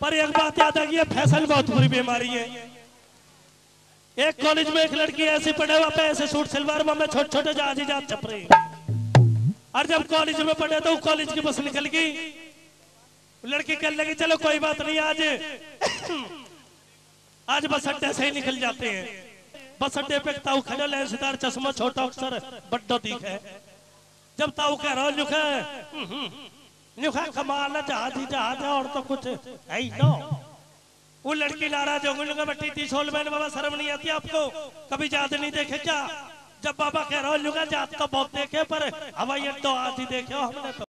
पर एक बात याद आ गई है फ़ैशन बहुत बुरी बीमारी है। एक कॉलेज में एक लड़की ऐसी पढ़े हुआ पे ऐसे सूट सलवार में छोटे छोटे जहाज़ ही जहाज़ छप रही और जब कॉलेज में पढ़े तो कॉलेज की बस निकल गई। लड़की कहने लगी, चलो कोई बात नहीं, आज आज बस अड्डे से ही निकल जाते हैं। बस अड्डे पे ताऊ खड़े, लेंसदार चश्मा, छोटा अक्सर बड्डो दिख है। जब ताऊ कह रहा नुखा नुखा कमाल है जहाज़ जहाज़ और तो कुछ है ही ना। वो लड़की नाराज़ हो गई बट्टी थी, सोल मैंने बाबा शर्म नहीं आती आपको? कभी जाते नहीं देखे क्या? जब बाबा कह रहा हो, लुगा जात तो बहुत देखे, पर हवाई अड्डो आज ही देखे हमने तो।